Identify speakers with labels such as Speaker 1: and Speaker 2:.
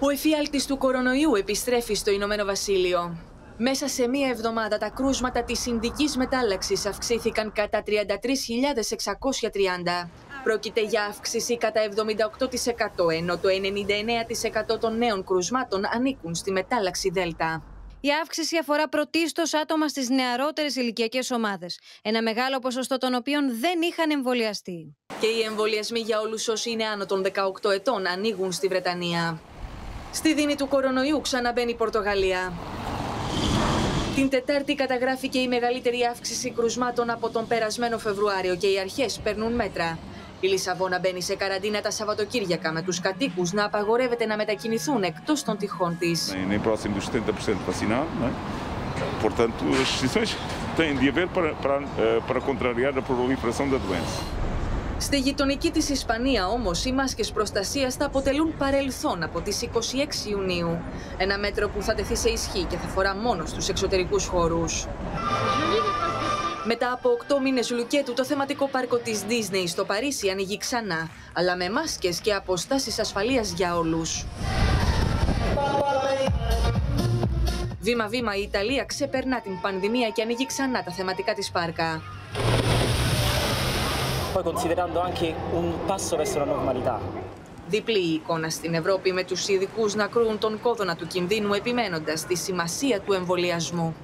Speaker 1: Ο εφιάλτης του κορονοϊού επιστρέφει στο Ηνωμένο Βασίλειο. Μέσα σε μία εβδομάδα τα κρούσματα της Ινδικής μετάλλαξης αυξήθηκαν κατά 33.630. Πρόκειται για αύξηση κατά 78% ενώ το 99% των νέων κρουσμάτων ανήκουν στη μετάλλαξη Δέλτα.
Speaker 2: Η αύξηση αφορά πρωτίστως άτομα στις νεαρότερες ηλικιακές ομάδες, ένα μεγάλο ποσοστό των οποίων δεν είχαν εμβολιαστεί.
Speaker 1: Και οι εμβολιασμοί για όλους όσοι είναι άνω των 18 ετών ανοίγουν στη Βρετανία. Στη δίνη του κορονοϊού ξαναμπαίνει η Πορτογαλία. Την Τετάρτη καταγράφηκε η μεγαλύτερη αύξηση κρουσμάτων από τον περασμένο Φεβρουάριο και οι αρχές παίρνουν μέτρα. Η Λισαβόνα μπαίνει σε καραντίνα τα Σαββατοκύριακα με τους κατοίκους να απαγορεύεται να μετακινηθούν εκτός των τυχών της.
Speaker 3: Είναι próximo dos 70% vacinado, né? Portanto, as restrições têm de haver para, para, eh, para contrariar a proliferação da doença.
Speaker 1: Στη γειτονική της Ισπανία όμως οι μάσκες προστασίας θα αποτελούν παρελθόν από τις 26 Ιουνίου. Ένα μέτρο που θα τεθεί σε ισχύ και θα φορά μόνο στους εξωτερικούς χώρους. Μετά από 8 μήνες λουκέτου, το θεματικό πάρκο της Disney στο Παρίσι ανοίγει ξανά, αλλά με μάσκες και αποστάσεις ασφαλείας για όλους. Βήμα-βήμα η Ιταλία ξεπερνά την πανδημία και ανοίγει ξανά τα θεματικά της πάρκα.
Speaker 4: Poi considerando anche un passo verso la normalità.
Speaker 1: Διπλή η εικόνα στην Ευρώπη με τους ειδικούς να κρούν τον κόδωνα του κινδύνου επιμένοντας τη σημασία του εμβολιασμού.